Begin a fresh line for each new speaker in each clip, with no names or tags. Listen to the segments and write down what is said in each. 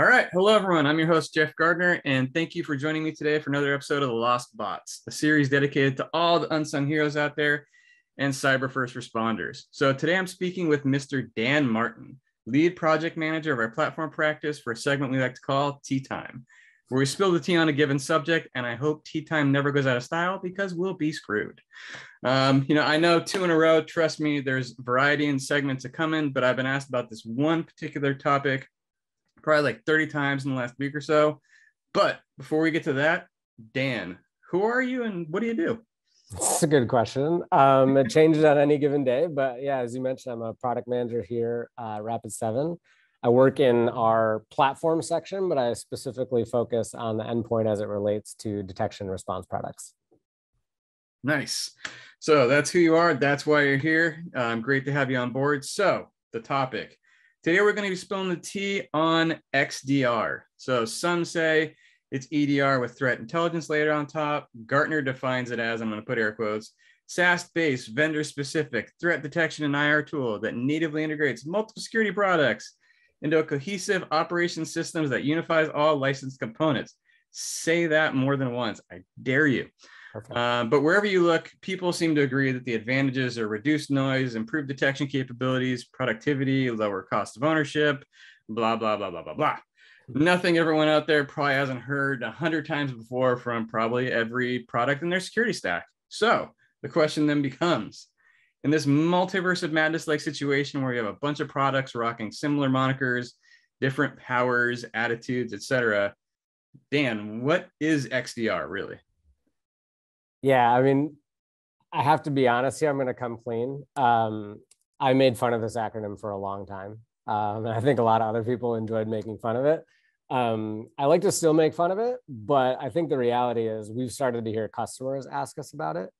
All right. Hello, everyone. I'm your host, Jeff Gardner, and thank you for joining me today for another episode of The Lost Bots, a series dedicated to all the unsung heroes out there and cyber first responders. So today I'm speaking with Mr. Dan Martin, lead project manager of our platform practice for a segment we like to call Tea Time, where we spill the tea on a given subject, and I hope Tea Time never goes out of style because we'll be screwed. Um, you know, I know two in a row, trust me, there's variety in segments that come in, but I've been asked about this one particular topic probably like 30 times in the last week or so. But before we get to that, Dan, who are you and what do you do?
That's a good question. Um, it changes on any given day, but yeah, as you mentioned, I'm a product manager here at Rapid7. I work in our platform section, but I specifically focus on the endpoint as it relates to detection response products.
Nice. So that's who you are. That's why you're here. Um, great to have you on board. So the topic Today we're going to be spilling the tea on XDR. So some say it's EDR with threat intelligence layer on top. Gartner defines it as, I'm going to put air quotes, SaaS-based, vendor-specific threat detection and IR tool that natively integrates multiple security products into a cohesive operation systems that unifies all licensed components. Say that more than once. I dare you. Uh, but wherever you look, people seem to agree that the advantages are reduced noise, improved detection capabilities, productivity, lower cost of ownership, blah, blah, blah, blah, blah, blah. Nothing everyone out there probably hasn't heard a hundred times before from probably every product in their security stack. So the question then becomes, in this multiverse of madness like situation where you have a bunch of products rocking similar monikers, different powers, attitudes, etc., Dan, what is XDR really?
Yeah, I mean, I have to be honest here. I'm going to come clean. Um, I made fun of this acronym for a long time. Um, and I think a lot of other people enjoyed making fun of it. Um, I like to still make fun of it, but I think the reality is we've started to hear customers ask us about it.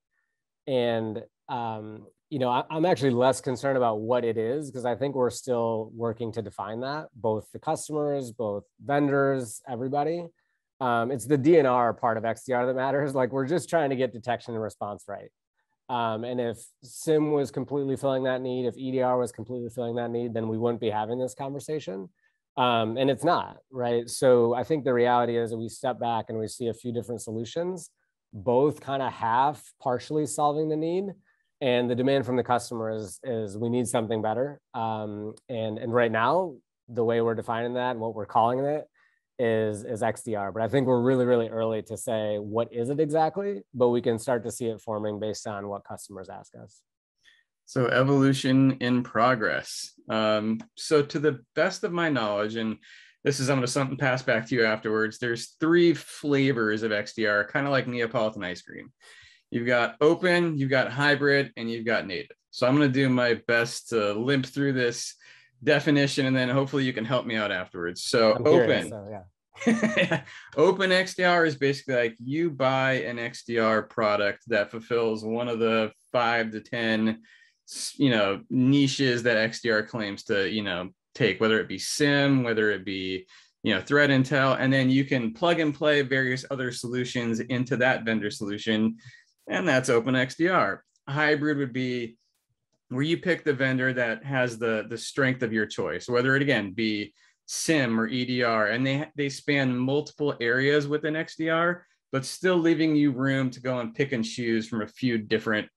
And, um, you know, I, I'm actually less concerned about what it is because I think we're still working to define that, both the customers, both vendors, everybody um, it's the DNR part of XDR that matters. Like we're just trying to get detection and response right. Um, and if SIEM was completely filling that need, if EDR was completely filling that need, then we wouldn't be having this conversation. Um, and it's not, right? So I think the reality is that we step back and we see a few different solutions, both kind of half partially solving the need. And the demand from the customer is, is we need something better. Um, and, and right now, the way we're defining that and what we're calling it is is XDR. But I think we're really, really early to say what is it exactly, but we can start to see it forming based on what customers ask us.
So evolution in progress. Um, so to the best of my knowledge, and this is I'm going to something pass back to you afterwards. There's three flavors of XDR, kind of like Neapolitan ice cream. You've got open, you've got hybrid, and you've got native. So I'm going to do my best to limp through this definition and then hopefully you can help me out afterwards. So I'm open. Curious, so, yeah. open XDR is basically like you buy an XDR product that fulfills one of the five to 10, you know, niches that XDR claims to, you know, take, whether it be SIEM, whether it be, you know, threat intel, and then you can plug and play various other solutions into that vendor solution. And that's open XDR. Hybrid would be where you pick the vendor that has the the strength of your choice, whether it again be SIEM or EDR, and they they span multiple areas within XDR, but still leaving you room to go and pick and choose from a few different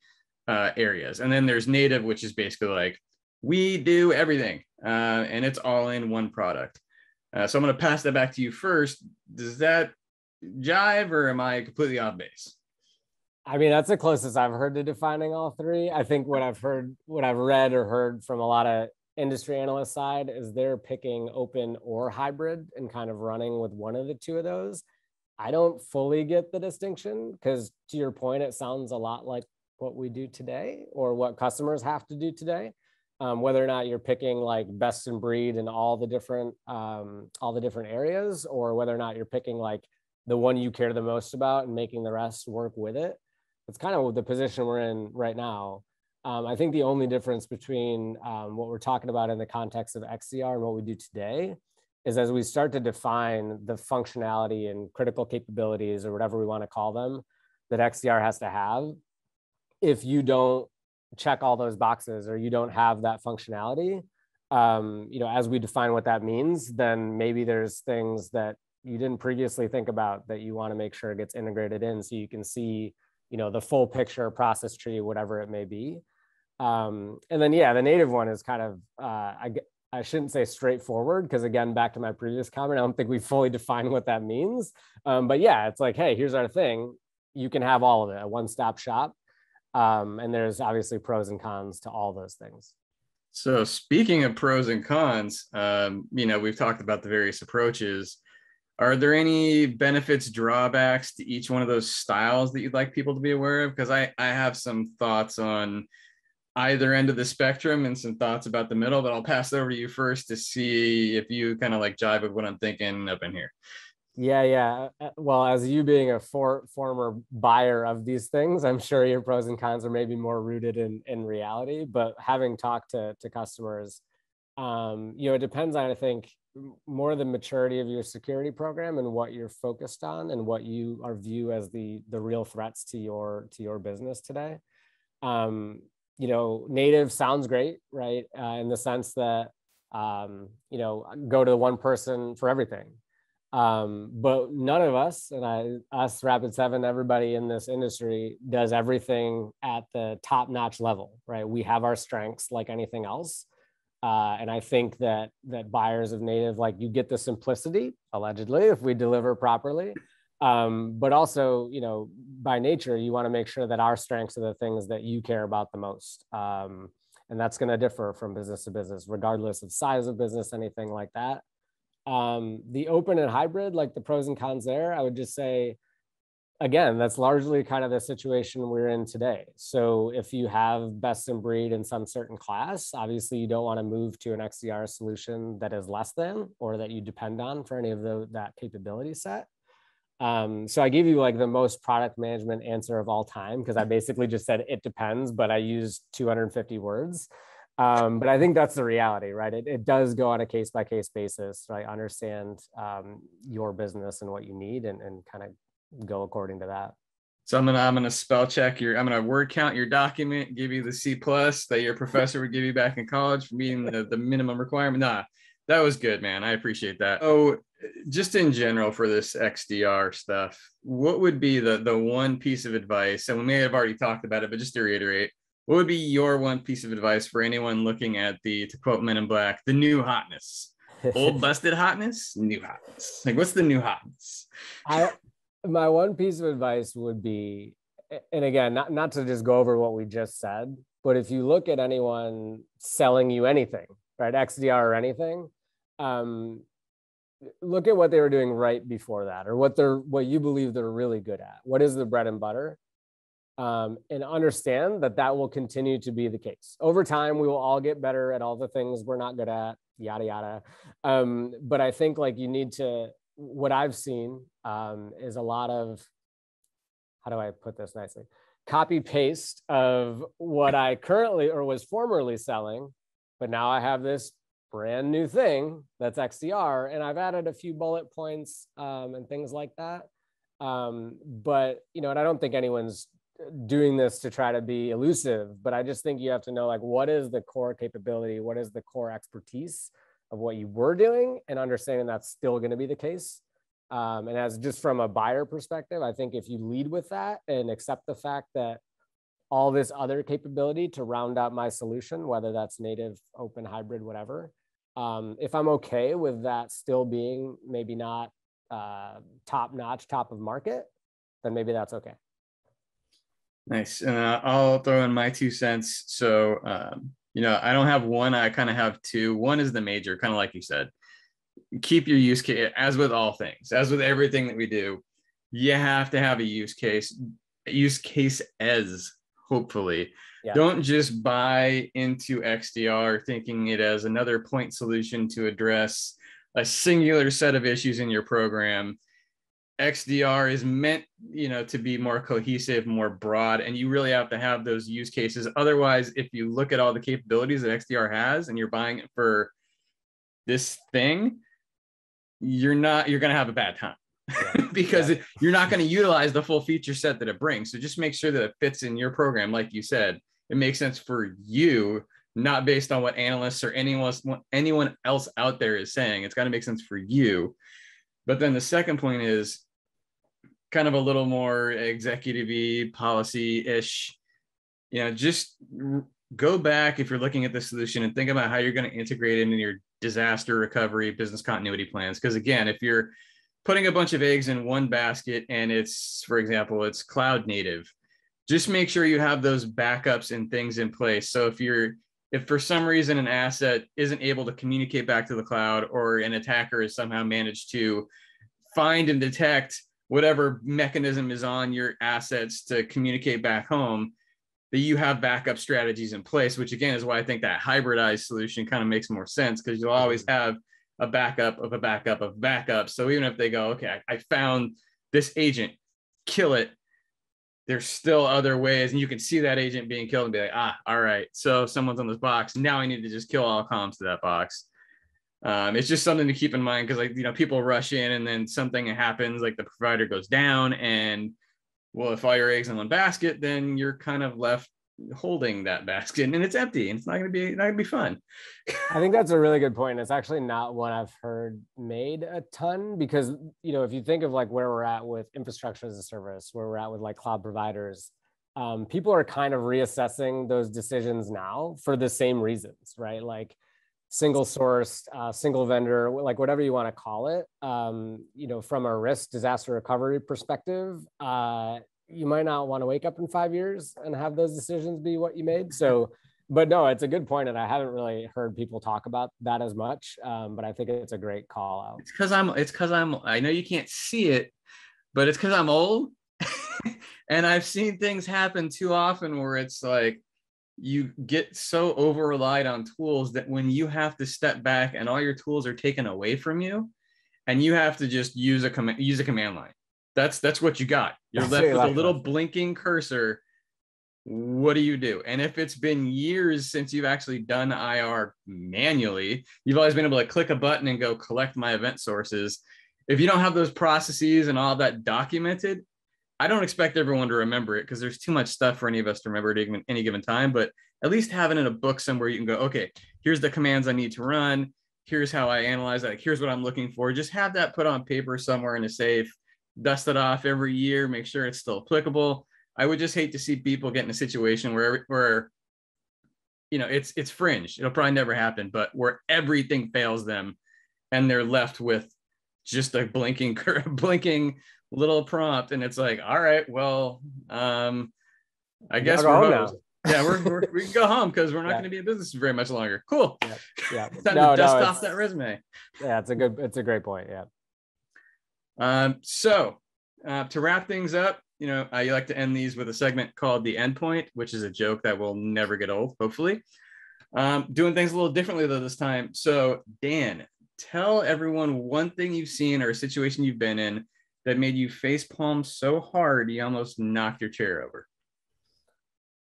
uh, areas. And then there's native, which is basically like we do everything, uh, and it's all in one product. Uh, so I'm going to pass that back to you first. Does that jive, or am I completely off base?
I mean, that's the closest I've heard to defining all three. I think what I've heard, what I've read or heard from a lot of industry analyst side is they're picking open or hybrid and kind of running with one of the two of those. I don't fully get the distinction because to your point, it sounds a lot like what we do today or what customers have to do today. Um, whether or not you're picking like best in breed in all the different um, all the different areas, or whether or not you're picking like the one you care the most about and making the rest work with it that's kind of the position we're in right now. Um, I think the only difference between um, what we're talking about in the context of XDR and what we do today is as we start to define the functionality and critical capabilities or whatever we want to call them that XDR has to have, if you don't check all those boxes or you don't have that functionality, um, you know, as we define what that means, then maybe there's things that you didn't previously think about that you want to make sure gets integrated in so you can see, you know, the full picture process tree, whatever it may be. Um, and then, yeah, the native one is kind of, uh, I, I shouldn't say straightforward because again, back to my previous comment, I don't think we fully define what that means. Um, but yeah, it's like, hey, here's our thing. You can have all of it, a one-stop shop. Um, and there's obviously pros and cons to all those things.
So speaking of pros and cons, um, you know, we've talked about the various approaches. Are there any benefits, drawbacks to each one of those styles that you'd like people to be aware of? Because I, I have some thoughts on either end of the spectrum and some thoughts about the middle, but I'll pass it over to you first to see if you kind of like jive with what I'm thinking up in here.
Yeah, yeah. Uh, well, as you being a for, former buyer of these things, I'm sure your pros and cons are maybe more rooted in in reality. But having talked to to customers, um, you know, it depends on I think more the maturity of your security program and what you're focused on and what you are view as the the real threats to your to your business today. Um, you know, native sounds great, right? Uh, in the sense that um, you know, go to the one person for everything um, but none of us, and I, us, Rapid Seven, everybody in this industry does everything at the top notch level, right? We have our strengths like anything else. Uh, and I think that that buyers of native, like you get the simplicity, allegedly, if we deliver properly. Um, but also, you know, by nature, you want to make sure that our strengths are the things that you care about the most. Um, and that's going to differ from business to business, regardless of size of business, anything like that um, the open and hybrid, like the pros and cons there, I would just say, again, that's largely kind of the situation we're in today. So if you have best in breed in some certain class, obviously you don't want to move to an XDR solution that is less than or that you depend on for any of the, that capability set. Um, so I give you like the most product management answer of all time because I basically just said it depends, but I used 250 words. Um, but I think that's the reality, right? It, it does go on a case by case basis, right? Understand um, your business and what you need and, and kind of go according to that.
So I'm gonna I'm gonna spell check your I'm gonna word count your document, give you the C plus that your professor would give you back in college for meeting the, the minimum requirement. Nah, that was good, man. I appreciate that. Oh, just in general for this XDR stuff, what would be the the one piece of advice? And we may have already talked about it, but just to reiterate, what would be your one piece of advice for anyone looking at the to quote men in black the new hotness old busted hotness new hotness like what's the new hotness
i my one piece of advice would be and again not, not to just go over what we just said but if you look at anyone selling you anything right xdr or anything um, look at what they were doing right before that or what they're what you believe they're really good at what is the bread and butter um, and understand that that will continue to be the case. Over time, we will all get better at all the things we're not good at, yada, yada. Um, but I think like you need to, what I've seen um, is a lot of, how do I put this nicely? Copy paste of what I currently or was formerly selling, but now I have this brand new thing that's XDR, and I've added a few bullet points um, and things like that. Um, but you know, and I don't think anyone's doing this to try to be elusive, but I just think you have to know like what is the core capability, what is the core expertise of what you were doing, and understanding that's still going to be the case. Um, and as just from a buyer perspective, I think if you lead with that and accept the fact that all this other capability to round out my solution, whether that's native, open, hybrid, whatever, um, if I'm okay with that still being maybe not uh, top notch, top of market, then maybe that's okay.
Nice. And uh, I'll throw in my two cents. So, um, you know, I don't have one, I kind of have two. One is the major, kind of like you said. Keep your use case, as with all things, as with everything that we do, you have to have a use case, use case as hopefully. Yeah. Don't just buy into XDR thinking it as another point solution to address a singular set of issues in your program XDR is meant, you know, to be more cohesive, more broad, and you really have to have those use cases. Otherwise, if you look at all the capabilities that XDR has and you're buying it for this thing, you're not you're going to have a bad time. Yeah. because yeah. you're not going to utilize the full feature set that it brings. So just make sure that it fits in your program like you said. It makes sense for you not based on what analysts or anyone anyone else out there is saying. It's got to make sense for you. But then the second point is kind of a little more executive policy ish. You know, just go back if you're looking at the solution and think about how you're going to integrate it into your disaster recovery business continuity plans. Because again, if you're putting a bunch of eggs in one basket and it's, for example, it's cloud native, just make sure you have those backups and things in place. So if you're if for some reason an asset isn't able to communicate back to the cloud or an attacker has somehow managed to find and detect whatever mechanism is on your assets to communicate back home that you have backup strategies in place which again is why i think that hybridized solution kind of makes more sense because you'll always mm-hmm. have a backup of a backup of backup so even if they go okay I, I found this agent kill it there's still other ways and you can see that agent being killed and be like ah all right so someone's on this box. Now i need to just kill all comms to that box. Um, it's just something to keep in mind because like you know people rush in and then something happens like the provider goes down and well if all your eggs in one basket then you're kind of left holding that basket and it's empty and it's not going to be not going to be fun.
I think that's a really good point it's actually not one i've heard made a ton because you know if you think of like where we're at with infrastructure as a service where we're at with like cloud providers um, people are kind of reassessing those decisions now for the same reasons right? Like single sourced uh, single vendor like whatever you want to call it um, you know from a risk disaster recovery perspective uh, you might not want to wake up in five years and have those decisions be what you made. So, but no, it's a good point, and I haven't really heard people talk about that as much. Um, but I think it's a great call out.
It's because I'm. It's because I'm. I know you can't see it, but it's because I'm old, and I've seen things happen too often where it's like you get so over relied on tools that when you have to step back and all your tools are taken away from you, and you have to just use a command use a command line that's that's what you got. You're left with a little blinking cursor. What do you do? And if it's been years since you've actually done IR manually, you've always been able to click a button and go collect my event sources. If you don't have those processes and all that documented, I don't expect everyone to remember it because there's too much stuff for any of us to remember at any given time. But at least having it in a book somewhere you can go, okay, here's the commands I need to run. Here's how I analyze that. Here's what I'm looking for. Just have that put on paper somewhere in a safe dust it off every year, make sure it's still applicable. I would just hate to see people get in a situation where where you know it's it's fringe. It'll probably never happen, but where everything fails them and they're left with just a blinking blinking little prompt and it's like, all right, well, um I guess we're yeah, we're, we're, we can go home because we're not yeah. going to be in business very much longer. Cool. Yeah.
yeah.
Time no, to dust no, off that resume.
Yeah, it's a good, it's a great point. Yeah.
Um, so uh, to wrap things up, you know, I like to end these with a segment called the endpoint, which is a joke that will never get old, hopefully. Um, doing things a little differently though this time. So Dan, tell everyone one thing you've seen or a situation you've been in that made you face palm so hard you almost knocked your chair over.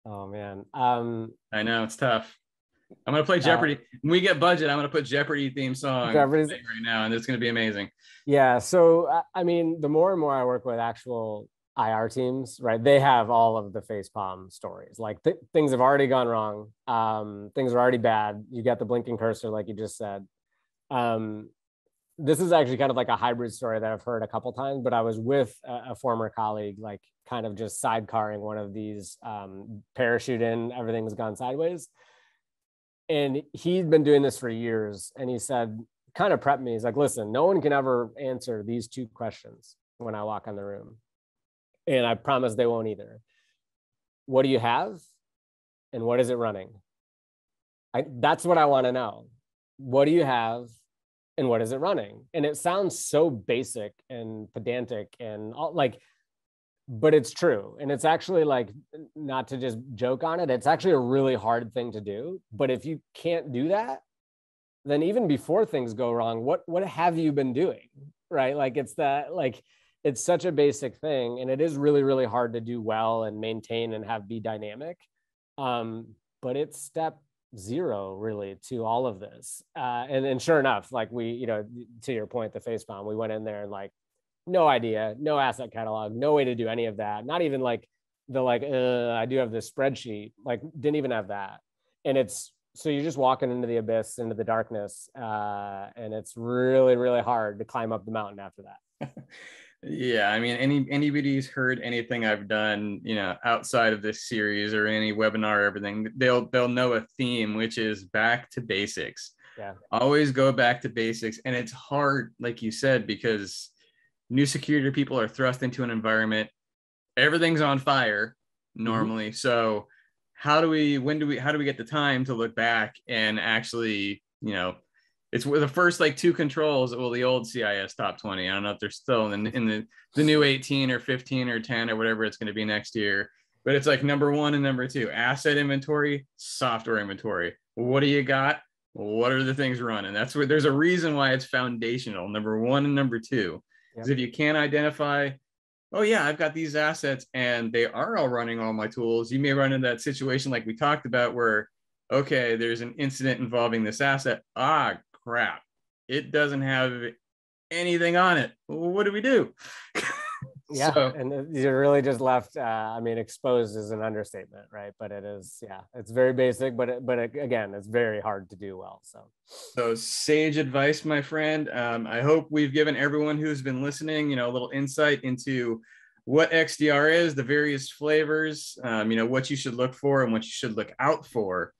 Oh man. Um,
I know it's tough. I'm gonna play Jeopardy. Uh, when we get budget, I'm gonna put Jeopardy theme song right now, and it's gonna be amazing.
Yeah. So I mean, the more and more I work with actual IR teams, right? They have all of the face palm stories. Like th- things have already gone wrong. Um, things are already bad. You got the blinking cursor, like you just said. Um, this is actually kind of like a hybrid story that I've heard a couple times, but I was with a, a former colleague, like kind of just sidecarring one of these um, parachute in, everything's gone sideways and he'd been doing this for years and he said kind of prepped me. He's like listen no one can ever answer these two questions when i walk in the room. And i promise they won't either. What do you have? And what is it running? I, that's what i want to know. What do you have? And what is it running? And it sounds so basic and pedantic and all, like but it's true and it's actually like not to just joke on it it's actually a really hard thing to do but if you can't do that then even before things go wrong what what have you been doing right? Like it's that like it's such a basic thing and it is really really hard to do well and maintain and have be dynamic um but it's step zero really to all of this uh and and sure enough like we you know to your point the face bomb we went in there and like no idea, no asset catalog, no way to do any of that. Not even like the like, uh, I do have this spreadsheet, like didn't even have that. And it's so you're just walking into the abyss, into the darkness, uh, and it's really, really hard to climb up the mountain after that.
yeah, I mean, any anybody's heard anything I've done, you know, outside of this series or any webinar or everything, they'll they'll know a theme, which is back to basics.
Yeah.
Always go back to basics, and it's hard, like you said, because new security people are thrust into an environment. Everything's on fire mm-hmm. normally, mm-hmm. so how do we when do we how do we get the time to look back and actually you know it's the first like two controls well the old cis top 20 i don't know if they're still in, in the the new 18 or 15 or 10 or whatever it's going to be next year but it's like number one and number two asset inventory software inventory what do you got what are the things running that's where there's a reason why it's foundational number one and number two because yep. if you can't identify oh yeah, I've got these assets and they are all running all my tools. You may run into that situation like we talked about where, okay, there's an incident involving this asset. Ah, crap. It doesn't have anything on it. what do we do?
yeah. So, and you're really just left uh, i mean exposed is an understatement right? But it is yeah it's very basic but it, but it, again it's very hard to do well so.
So sage advice my friend. Um, i hope we've given everyone who's been listening you know a little insight into what xdr is the various flavors um, you know what you should look for and what you should look out for.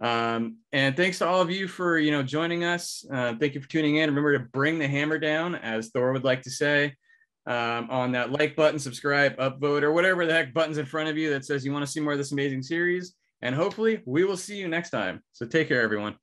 Um, and thanks to all of you for you know joining us. Uh, thank you for tuning in. Remember to bring the hammer down as thor would like to say um, on that like button, subscribe, upvote, or whatever the heck buttons in front of you that says you want to see more of this amazing series. And hopefully, we will see you next time. So take care, everyone.